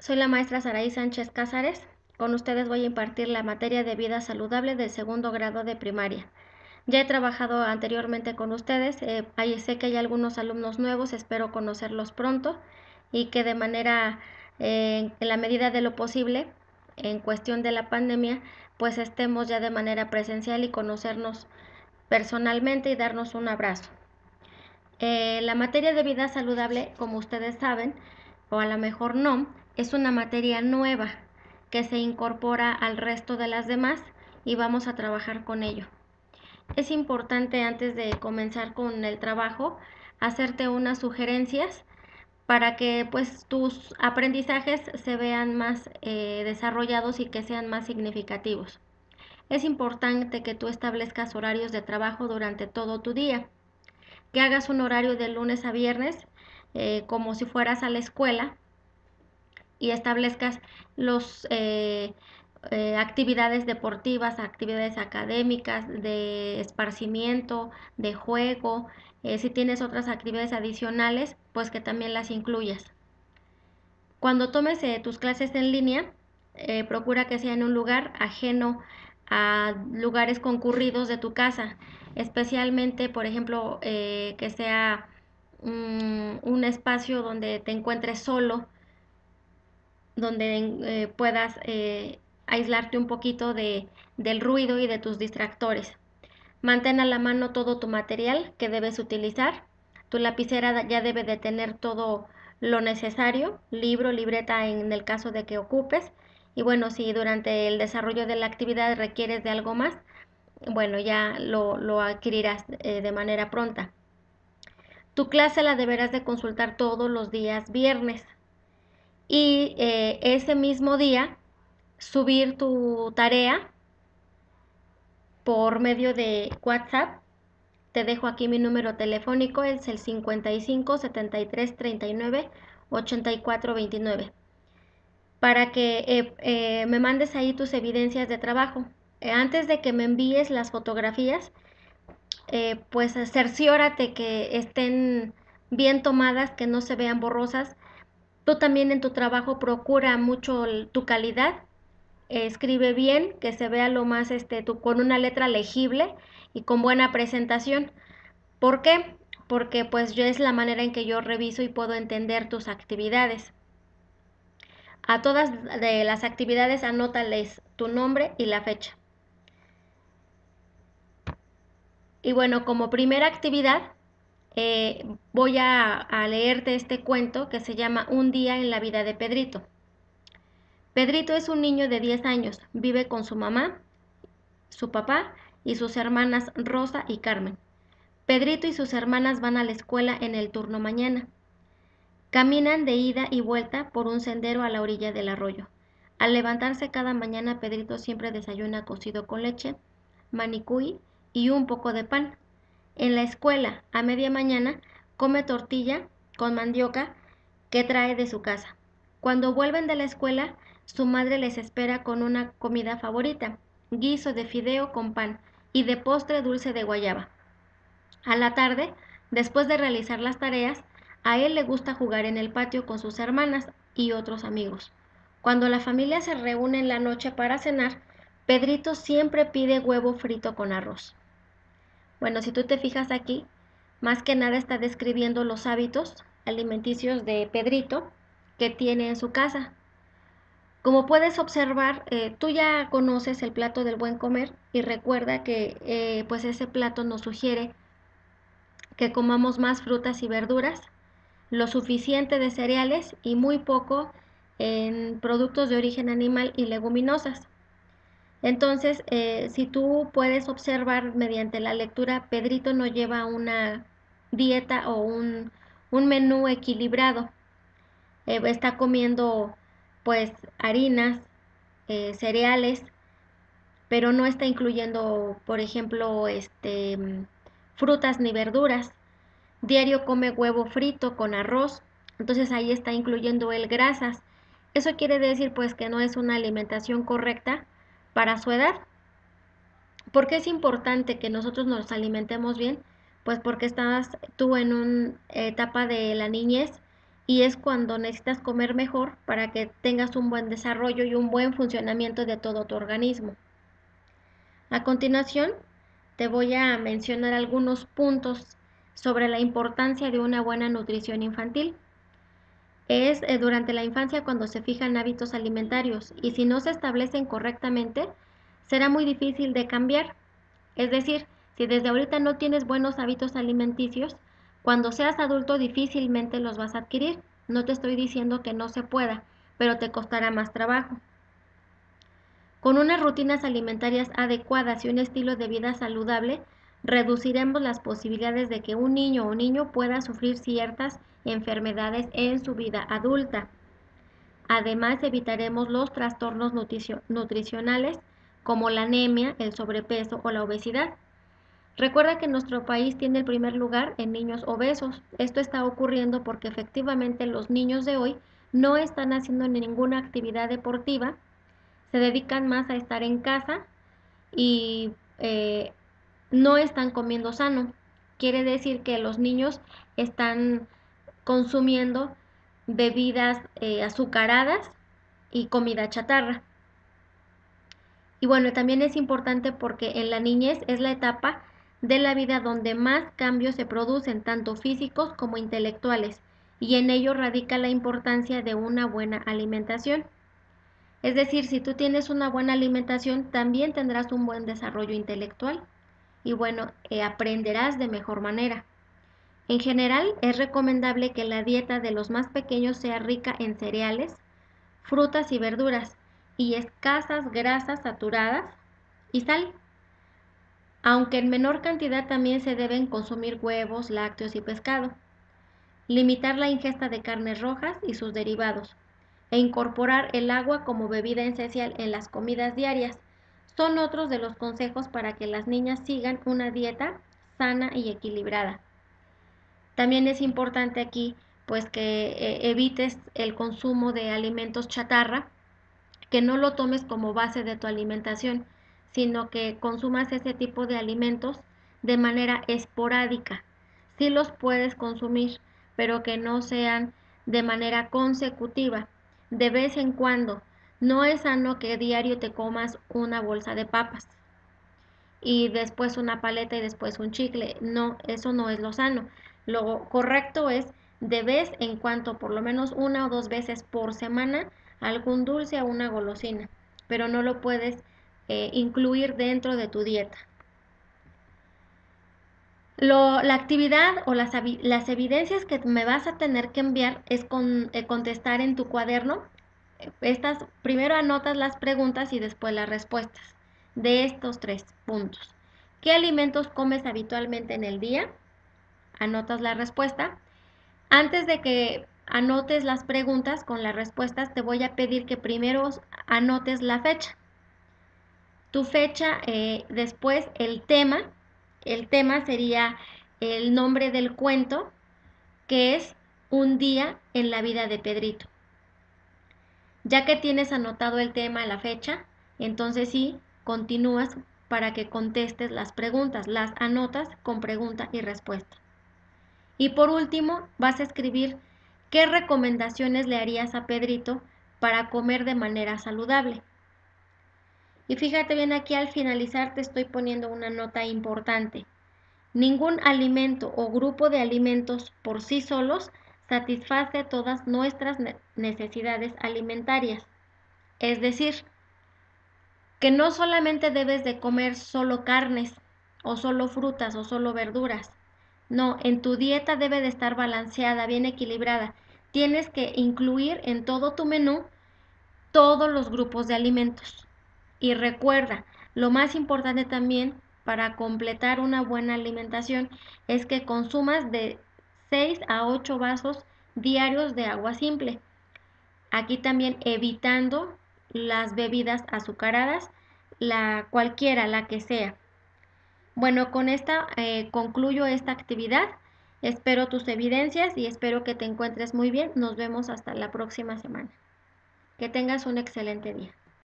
Soy la maestra Saraí Sánchez Cázares. Con ustedes voy a impartir la materia de vida saludable del segundo grado de primaria. Ya he trabajado anteriormente con ustedes, eh, sé que hay algunos alumnos nuevos, espero conocerlos pronto y que de manera, eh, en la medida de lo posible, en cuestión de la pandemia, pues estemos ya de manera presencial y conocernos personalmente y darnos un abrazo. Eh, la materia de vida saludable, como ustedes saben, o a lo mejor no, es una materia nueva que se incorpora al resto de las demás y vamos a trabajar con ello. Es importante antes de comenzar con el trabajo hacerte unas sugerencias para que pues tus aprendizajes se vean más eh, desarrollados y que sean más significativos. Es importante que tú establezcas horarios de trabajo durante todo tu día, que hagas un horario de lunes a viernes eh, como si fueras a la escuela y establezcas los eh, eh, actividades deportivas, actividades académicas, de esparcimiento, de juego. Eh, si tienes otras actividades adicionales, pues que también las incluyas. Cuando tomes tus clases en línea, procura que sea en un lugar ajeno a lugares concurridos de tu casa, especialmente, por ejemplo, que sea mm, un espacio donde te encuentres solo, donde eh, puedas eh, aislarte un poquito de, del ruido y de tus distractores. Mantén a la mano todo tu material que debes utilizar. Tu lapicera ya debe de tener todo lo necesario, libro, libreta en el caso de que ocupes. Y bueno, si durante el desarrollo de la actividad requieres de algo más, bueno, ya lo, lo adquirirás eh, de manera pronta. Tu clase la deberás de consultar todos los días viernes y eh, ese mismo día subir tu tarea por medio de WhatsApp. Te dejo aquí mi número telefónico, es el 55 73 39 84 29 para que eh, eh, me mandes ahí tus evidencias de trabajo. antes de que me envíes las fotografías, pues cerciórate que estén bien tomadas, que no se vean borrosas Tú también en tu trabajo procura mucho tu calidad, escribe bien, que se vea lo más, este, tu, con una letra legible y con buena presentación. ¿Por qué? Porque pues yo es la manera en que yo reviso y puedo entender tus actividades. A todas de las actividades anótales tu nombre y la fecha. Y bueno, como primera actividad, eh, voy a, leerte este cuento que se llama Un día en la vida de Pedrito. Pedrito es un niño de 10 años, vive con su mamá, su papá y sus hermanas Rosa y Carmen. Pedrito y sus hermanas van a la escuela en el turno mañana. Caminan de ida y vuelta por un sendero a la orilla del arroyo. Al levantarse cada mañana, Pedrito siempre desayuna cocido con leche, manicuy y un poco de pan. En la escuela, a media mañana, come tortilla con mandioca que trae de su casa. Cuando vuelven de la escuela, su madre les espera con una comida favorita, guiso de fideo con pan y de postre dulce de guayaba. A la tarde, después de realizar las tareas, a él le gusta jugar en el patio con sus hermanas y otros amigos. Cuando la familia se reúne en la noche para cenar, Pedrito siempre pide huevo frito con arroz. Bueno, si tú te fijas aquí, más que nada está describiendo los hábitos alimenticios de Pedrito que tiene en su casa. Como puedes observar, eh, tú ya conoces el plato del buen comer y recuerda que eh, pues ese plato nos sugiere que comamos más frutas y verduras, lo suficiente de cereales y muy poco en productos de origen animal y leguminosas. Entonces, eh, si tú puedes observar mediante la lectura, Pedrito no lleva una dieta o un, menú equilibrado. Eh, está comiendo pues harinas, eh, cereales, pero no está incluyendo, por ejemplo, este, frutas ni verduras. Diario come huevo frito con arroz, entonces ahí está incluyendo el grasas. Eso quiere decir pues que no es una alimentación correcta para su edad. ¿Por qué es importante que nosotros nos alimentemos bien? Pues porque estás tú en una etapa de la niñez y es cuando necesitas comer mejor para que tengas un buen desarrollo y un buen funcionamiento de todo tu organismo. A continuación, te voy a mencionar algunos puntos sobre la importancia de una buena nutrición infantil. Es eh, durante la infancia cuando se fijan hábitos alimentarios y si no se establecen correctamente, será muy difícil de cambiar. Es decir, si desde ahorita no tienes buenos hábitos alimenticios, cuando seas adulto difícilmente los vas a adquirir. No te estoy diciendo que no se pueda, pero te costará más trabajo. Con unas rutinas alimentarias adecuadas y un estilo de vida saludable, reduciremos las posibilidades de que un niño o niño pueda sufrir ciertas enfermedades en su vida adulta. Además, evitaremos los trastornos nutricionales como la anemia, el sobrepeso o la obesidad. Recuerda que nuestro país tiene el primer lugar en niños obesos. Esto está ocurriendo porque efectivamente los niños de hoy no están haciendo ninguna actividad deportiva, se dedican más a estar en casa y eh, no están comiendo sano. Quiere decir que los niños están consumiendo bebidas eh, azucaradas y comida chatarra. Y bueno, también es importante porque en la niñez es la etapa de la vida donde más cambios se producen, tanto físicos como intelectuales, y en ello radica la importancia de una buena alimentación. Es decir, si tú tienes una buena alimentación, también tendrás un buen desarrollo intelectual y bueno, eh, aprenderás de mejor manera. En general, es recomendable que la dieta de los más pequeños sea rica en cereales, frutas y verduras y escasas grasas saturadas y sal aunque en menor cantidad también se deben consumir huevos, lácteos y pescado. Limitar la ingesta de carnes rojas y sus derivados e incorporar el agua como bebida esencial en las comidas diarias son otros de los consejos para que las niñas sigan una dieta sana y equilibrada. También es importante aquí pues que eh, evites el consumo de alimentos chatarra, que no lo tomes como base de tu alimentación, sino que consumas ese tipo de alimentos de manera esporádica. Sí los puedes consumir, pero que no sean de manera consecutiva, de vez en cuando. No es sano que diario te comas una bolsa de papas y después una paleta y después un chicle. No, eso no es lo sano. Lo correcto es de vez en cuando, por lo menos una o dos veces por semana, algún dulce o una golosina, pero no lo puedes eh, incluir dentro de tu dieta. la actividad o las, evidencias que me vas a tener que enviar es con, eh, contestar en tu cuaderno. Estas, primero anotas las preguntas y después las respuestas de estos tres puntos. ¿Qué alimentos comes habitualmente en el día? Anotas la respuesta. Antes de que anotes las preguntas con las respuestas, te voy a pedir que primero anotes la fecha tu fecha, eh, después el tema, el tema sería el nombre del cuento, que es un día en la vida de Pedrito. Ya que tienes anotado el tema, la fecha, entonces sí, continúas para que contestes las preguntas, las anotas con pregunta y respuesta. Y por último, vas a escribir qué recomendaciones le harías a Pedrito para comer de manera saludable. Y fíjate bien aquí al finalizar te estoy poniendo una nota importante. Ningún alimento o grupo de alimentos por sí solos satisface todas nuestras necesidades alimentarias. Es decir, que no solamente debes de comer solo carnes o solo frutas o solo verduras. No, en tu dieta debe de estar balanceada, bien equilibrada. Tienes que incluir en todo tu menú todos los grupos de alimentos. Y recuerda, lo más importante también para completar una buena alimentación es que consumas de 6 a 8 vasos diarios de agua simple. Aquí también evitando las bebidas azucaradas, la cualquiera, la que sea. Bueno, con esta eh, concluyo esta actividad. Espero tus evidencias y espero que te encuentres muy bien. Nos vemos hasta la próxima semana. Que tengas un excelente día.